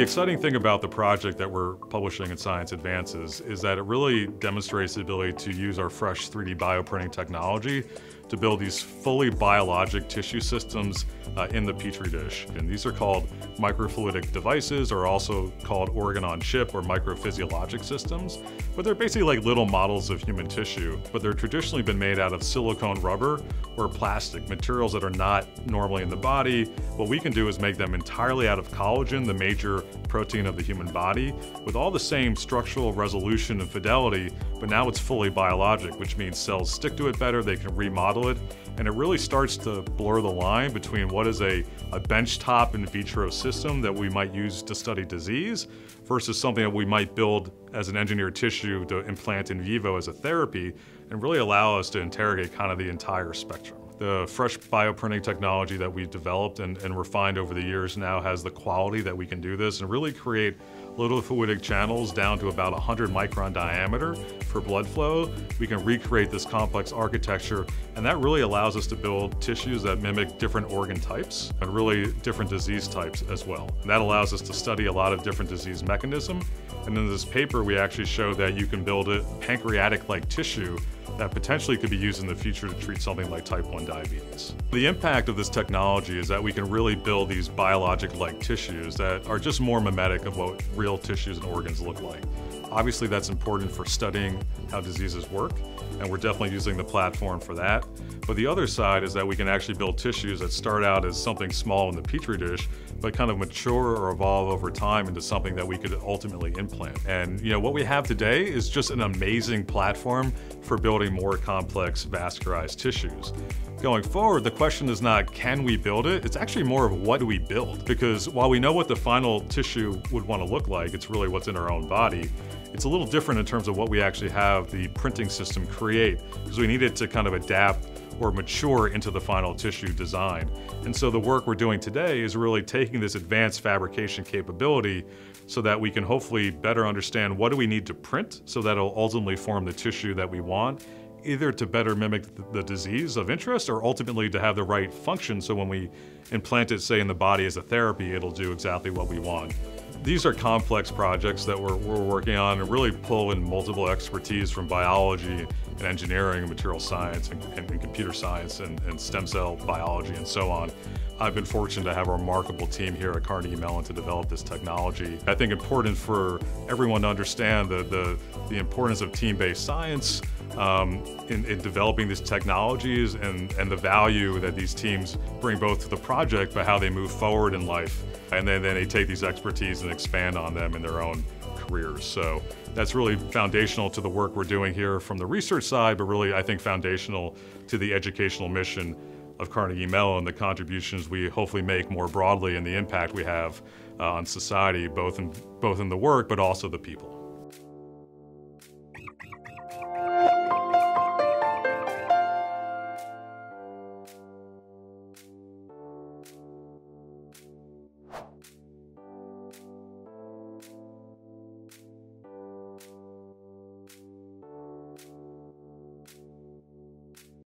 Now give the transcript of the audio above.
exciting thing about the project that we're publishing in Science Advances is that it really demonstrates the ability to use our fresh 3D bioprinting technology to build these fully biologic tissue systems uh, in the Petri dish. And these are called microfluidic devices or also called organ on chip or microphysiologic systems. But they're basically like little models of human tissue, but they're traditionally been made out of silicone rubber or plastic, materials that are not normally in the body. What we can do is make them entirely out of collagen, the major protein of the human body, with all the same structural resolution and fidelity, but now it's fully biologic, which means cells stick to it better, they can remodel it, and it really starts to blur the line between what is a, a benchtop in vitro system that we might use to study disease versus something that we might build as an engineered tissue to implant in vivo as a therapy and really allow us to interrogate kind of the entire spectrum. The fresh bioprinting technology that we've developed and, and refined over the years now has the quality that we can do this and really create little fluidic channels down to about 100 micron diameter for blood flow. We can recreate this complex architecture, and that really allows us to build tissues that mimic different organ types and really different disease types as well. And that allows us to study a lot of different disease mechanism. And in this paper, we actually show that you can build a pancreatic-like tissue that potentially could be used in the future to treat something like type 1 diabetes. The impact of this technology is that we can really build these biologic-like tissues that are just more mimetic of what real tissues and organs look like. Obviously that's important for studying how diseases work, and we're definitely using the platform for that. But the other side is that we can actually build tissues that start out as something small in the petri dish, but kind of mature or evolve over time into something that we could ultimately implant. And you know what we have today is just an amazing platform for building more complex vascularized tissues. Going forward, the question is not can we build it, it's actually more of what do we build? Because while we know what the final tissue would want to look like, it's really what's in our own body. It's a little different in terms of what we actually have the printing system create, because we need it to kind of adapt or mature into the final tissue design. And so the work we're doing today is really taking this advanced fabrication capability so that we can hopefully better understand what do we need to print so that it'll ultimately form the tissue that we want either to better mimic the disease of interest or ultimately to have the right function so when we implant it, say, in the body as a therapy, it'll do exactly what we want. These are complex projects that we're, we're working on and really pull in multiple expertise from biology and engineering and material science and, and, and computer science and, and, stem cell biology and so on. I've been fortunate to have a remarkable team here at Carnegie Mellon to develop this technology. I think important for everyone to understand the, the, the importance of team-based science um, in, in, developing these technologies and, and the value that these teams bring both to the project but how they move forward in life. And then, then they take these expertise and expand on them in their own careers. So that's really foundational to the work we're doing here from the research side, but really I think foundational to the educational mission of Carnegie Mellon, and the contributions we hopefully make more broadly and the impact we have uh, on society, both in, both in the work, but also the people.